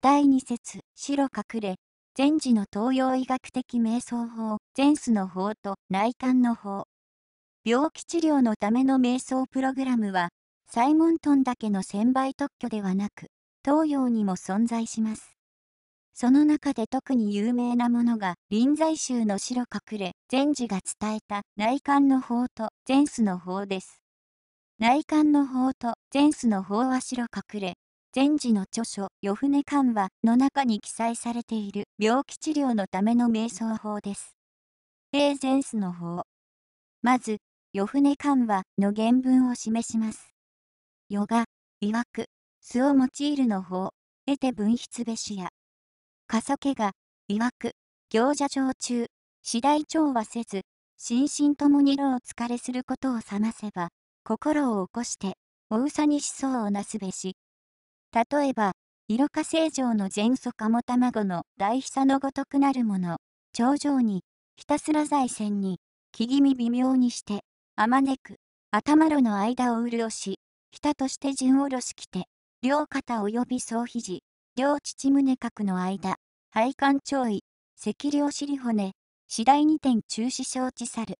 第2節、白隠れ、前時の東洋医学的瞑想法、前スの法と内観の法。病気治療のための瞑想プログラムは、サイモントンだけの専売特許ではなく、東洋にも存在します。その中で特に有名なものが、臨済宗の白隠れ、禅師が伝えた内観の法と前スの法です。内観の法と前スの法は白隠れ、禅師の著書、ヨフネ緩和の中に記載されている病気治療のための瞑想法です。A 前スの法。まず、ヨフネ緩和の原文を示します。ヨガ、曰く、巣を用いるの法、得て分筆べしや。かそけが、曰く、行者上中、次第調和せず、心身ともに炉を疲れすることを覚ませば、心を起こして、おうさに思想をなすべし。例えば、色化正常の前祖鴨卵の大飛差のごとくなるもの、頂上に、ひたすら財線に、木気味微妙にして、あまねく、頭炉の間を潤し、ひたとして順おろしきて、両肩及び総肘、両父胸角の間、配管長位、赤両尻骨、次第二点中止承知さる。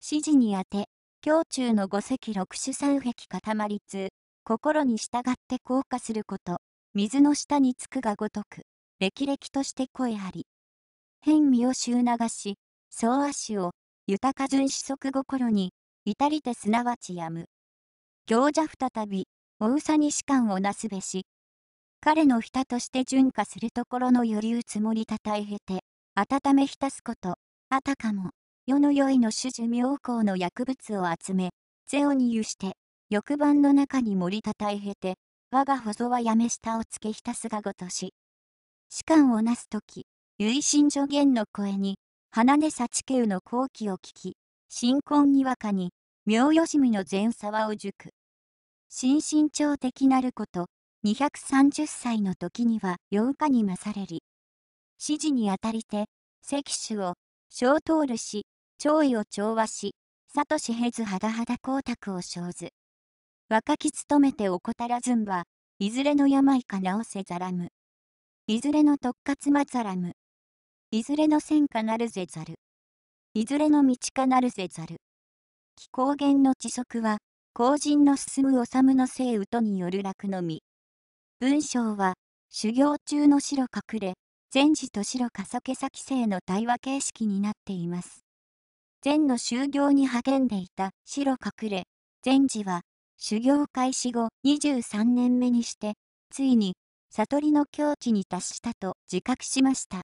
指示にあて、胸中の五石六種三壁固まり通、心に従って降下すること、水の下につくがごとく、歴々として声あり。変身を衆流し、総足を、豊か純子息心に、至りてすなわちやむ。行者再び、おうさに士官をなすべし、彼の蓋として純化するところのよりうつもりたたえへて、温め浸すこと、あたかも、世の酔いの種樹妙高の薬物を集め、ゼオに輸して、欲番の中に盛りたたえへて、我が細はやめ下をつけ浸すがごとし。士官をなすとき、唯心助言の声に、花根幸家の後期を聞き、新婚にわかに、妙よしみの前沢を塾。新身長的なること、230歳の時には8日に勝れり。指示にあたりて、石手を、小通るし、長位を調和し、里しへずはだはだ光沢を生ず。若き務めておこたらずんば、いずれの病か治せざらむ。いずれの特活まざらむ。いずれの戦かなるぜざる。いずれの道かなるぜざる。気候源の知足は、後人の進む治の生うとによる楽のみ。文章は、修行中の白隠れ、禅師と白かそけ先生の対話形式になっています。禅の修行に励んでいた白隠れ、禅師は、修行開始後23年目にして、ついに、悟りの境地に達したと自覚しました。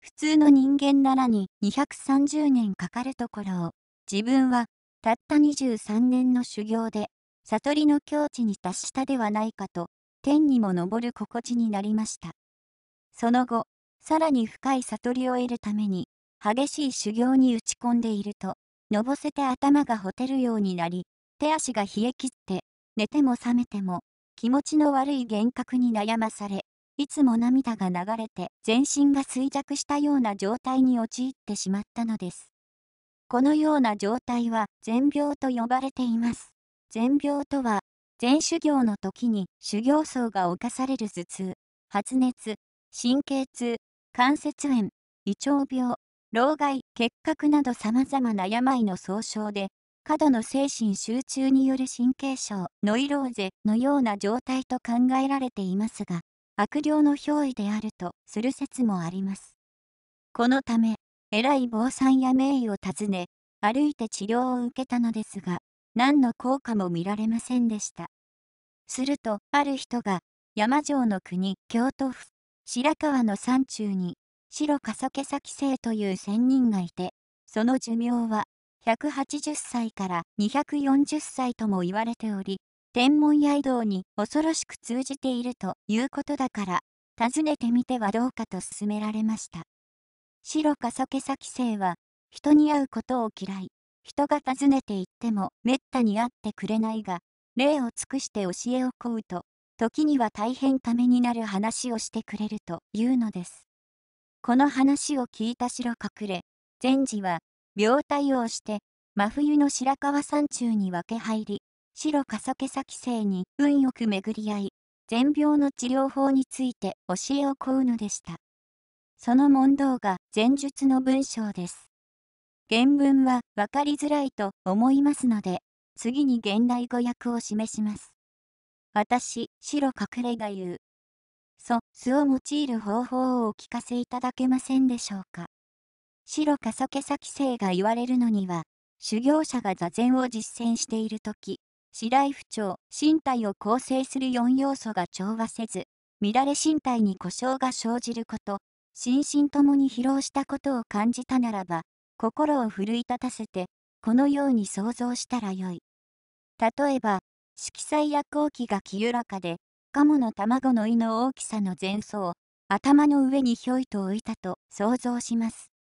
普通の人間ならに230年かかるところを、自分はたった23年の修行で、悟りの境地に達したではないかと天にも昇る心地になりました。その後、さらに深い悟りを得るために、激しい修行に打ち込んでいると、のぼせて頭がほてるようになり、手足が冷え切って、寝ても覚めても、気持ちの悪い幻覚に悩まされ、いつも涙が流れて全身が衰弱したような状態に陥ってしまったのです。このような状態は全病と呼ばれています。全病とは全修行の時に修行僧が犯される頭痛、発熱、神経痛、関節炎、胃腸病、老害、結核など様々な病の総称で、過度の精神集中による神経症、ノイローゼのような状態と考えられていますが、悪霊の憑依であるとする説もあります。このため、偉い坊さんや名医を訪ね、歩いて治療を受けたのですが、何の効果も見られませんでした。すると、ある人が、山城の国、京都府、白川の山中に、白笠家先生という仙人がいて、その寿命は、180歳から240歳とも言われており、天文や移動に恐ろしく通じているということだから、尋ねてみてはどうかと勧められました。白笠家先生は、人に会うことを嫌い、人が訪ねて行ってもめったに会ってくれないが、礼を尽くして教えを請うと、時には大変ためになる話をしてくれるというのです。この話を聞いた白隠れ、禅師は、病態をして、真冬の白川山中に分け入り、白笠家先生に運よく巡り合い、全病の治療法について教えを請うのでした。その問答が前述の文章です。原文はわかりづらいと思いますので、次に現代語訳を示します。私、白隠れが言う。素、酢を用いる方法をお聞かせいただけませんでしょうか。白かそけさ規制が言われるのには、修行者が座禅を実践しているとき、次第不調、身体を構成する4要素が調和せず、乱れ身体に故障が生じること、心身ともに疲労したことを感じたならば、心を奮い立たせて、このように想像したらよい。例えば、色彩や後期が清らかで、鴨の卵の胃の大きさの前奏頭の上にひょいと置いたと想像します。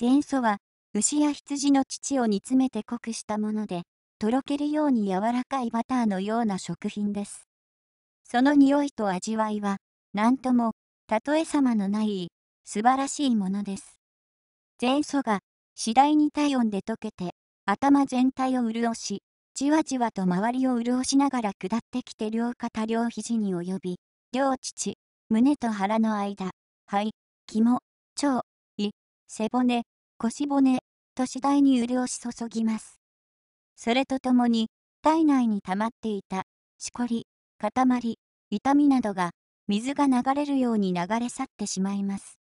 前奏は、牛や羊の乳を煮詰めて濃くしたもので、とろけるように柔らかいバターのような食品です。その匂いと味わいは、なんとも、例え様のない素晴らしいものです。前奏が次第に体温で溶けて、頭全体を潤し、じわじわと周りを潤しながら下ってきて両肩両肘に及び、両乳、胸と腹の間、肺、肝、腸、背骨、腰骨、と次第に潤し注ぎます。それとともに、体内に溜まっていた、しこり、塊、痛みなどが、水が流れるように流れ去ってしまいます。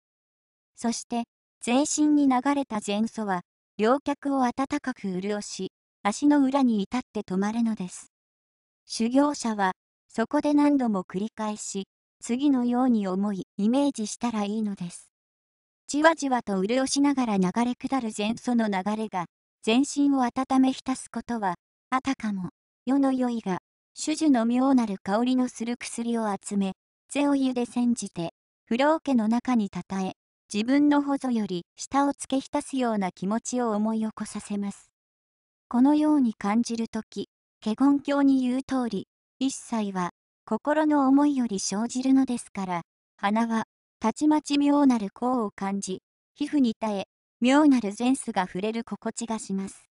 そして、全身に流れた前素は、両脚を温かく潤し、足の裏に至って止まるのです。修行者は、そこで何度も繰り返し、次のように思い、イメージしたらいいのです。じわじわと潤しながら流れ下る前素の流れが、全身を温め浸すことは、あたかも、世の酔いが、種々の妙なる香りのする薬を集め、背お湯で煎じて、風呂桶の中にたたえ、自分のほぞより下を付け浸すような気持ちを思い起こさせます。このように感じるとき、華厳経に言う通り、一切は心の思いより生じるのですから、花はたちまち妙なる香を感じ、皮膚に耐え、妙なる前世が触れる心地がします。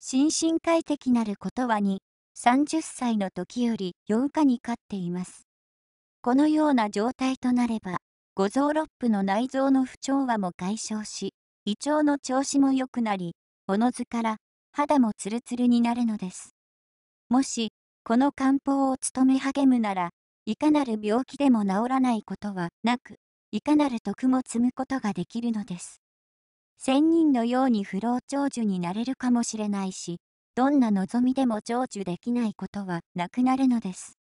心身快適なることはに、30歳の時より8日に勝っています。このような状態となれば、五臓六腑の内臓の不調和も解消し、胃腸の調子も良くなり、おのずから肌もツルツルになるのです。もし、この漢方を務め励むなら、いかなる病気でも治らないことはなく、いかなる徳も積むことができるのです。仙人のように不老長寿になれるかもしれないし、どんな望みでも成就できないことはなくなるのです。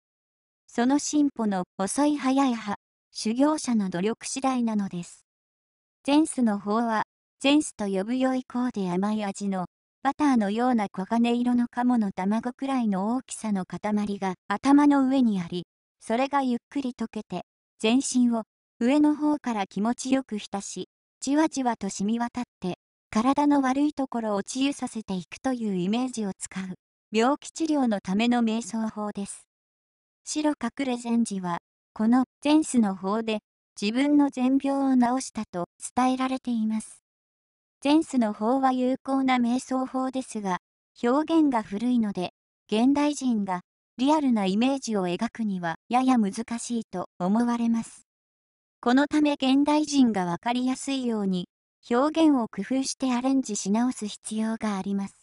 その進歩の遅い早い派、修行者の努力次第なのです。前スの方は、前スと呼ぶ良い香で甘い味の、バターのような黄金色の鴨の卵くらいの大きさの塊が頭の上にあり、それがゆっくり溶けて、全身を上の方から気持ちよく浸し、じわじわと染み渡って、体の悪いところを治癒させていくというイメージを使う、病気治療のための瞑想法です。白隠れ禅師は、この前世の法で自分の全病を治したと伝えられています。前世の法は有効な瞑想法ですが、表現が古いので、現代人がリアルなイメージを描くにはやや難しいと思われます。このため現代人がわかりやすいように、表現を工夫してアレンジし直す必要があります。